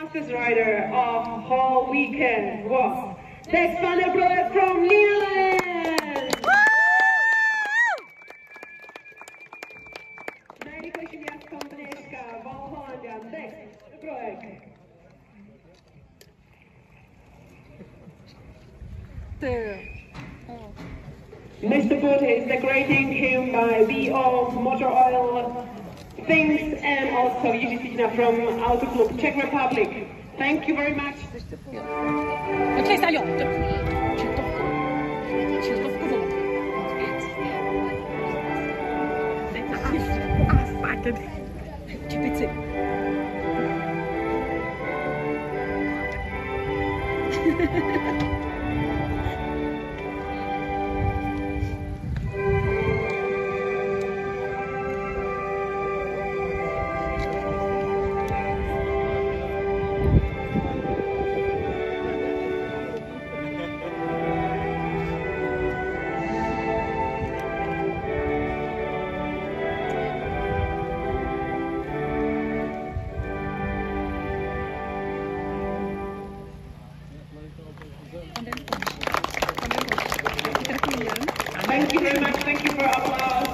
fastest rider of whole weekend was Dex van der from Broek. Mr. Boot is decorating him by the old motor oil things and also Juliana from Auto Club Czech Republic. Thank you very much. Okej, ställ upp. Krzysztof Kibicy. Thank you very much. Thank you for applause.